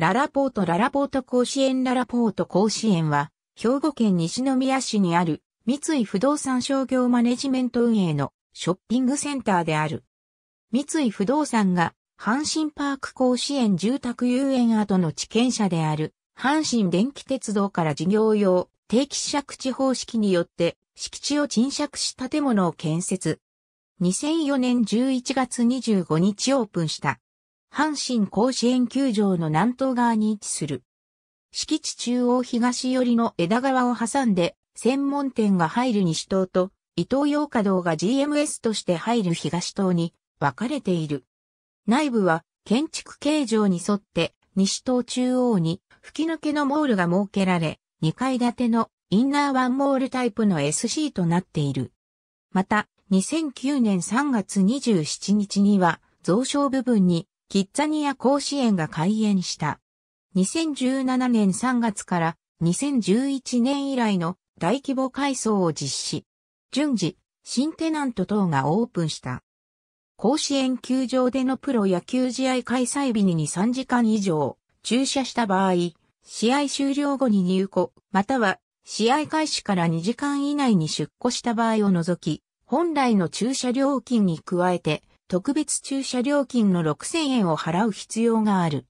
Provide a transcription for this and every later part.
ララポートララポート甲子園ララポート甲子園は、兵庫県西宮市にある三井不動産商業マネジメント運営のショッピングセンターである。三井不動産が阪神パーク甲子園住宅遊園跡の地権者である阪神電気鉄道から事業用定期借地方式によって敷地を賃借し建物を建設。2004年11月25日オープンした。阪神甲子園球場の南東側に位置する。敷地中央東寄りの枝川を挟んで専門店が入る西棟と伊東洋華堂が GMS として入る東棟に分かれている。内部は建築形状に沿って西棟中央に吹き抜けのモールが設けられ、2階建てのインナーワンモールタイプの SC となっている。また、2009年3月27日には、増床部分に、キッザニア甲子園が開園した。2017年3月から2011年以来の大規模改装を実施。順次、新テナント等がオープンした。甲子園球場でのプロ野球試合開催日に2、3時間以上駐車した場合、試合終了後に入庫、または試合開始から2時間以内に出庫した場合を除き、本来の駐車料金に加えて、特別駐車料金の6000円を払う必要がある。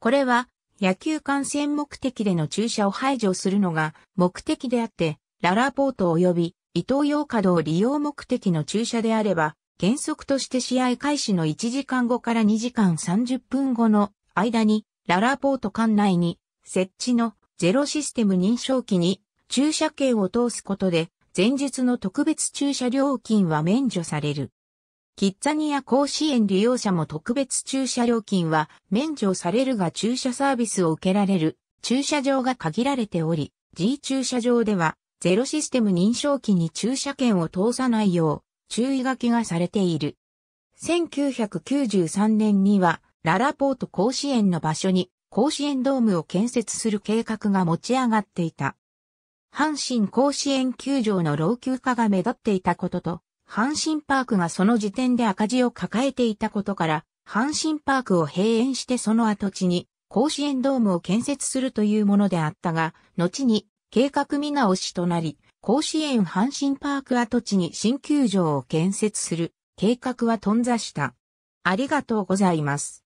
これは、野球観戦目的での駐車を排除するのが目的であって、ララポート及び伊東洋華道利用目的の駐車であれば、原則として試合開始の1時間後から2時間30分後の間に、ララポート館内に設置のゼロシステム認証機に駐車券を通すことで、前日の特別駐車料金は免除される。キッザニア甲子園利用者も特別駐車料金は免除されるが駐車サービスを受けられる駐車場が限られており、G 駐車場ではゼロシステム認証機に駐車券を通さないよう注意書きがされている。1993年にはララポート甲子園の場所に甲子園ドームを建設する計画が持ち上がっていた。阪神甲子園球場の老朽化が目立っていたことと、阪神パークがその時点で赤字を抱えていたことから、阪神パークを閉園してその跡地に甲子園ドームを建設するというものであったが、後に計画見直しとなり、甲子園阪神パーク跡地に新球場を建設する計画は頓挫した。ありがとうございます。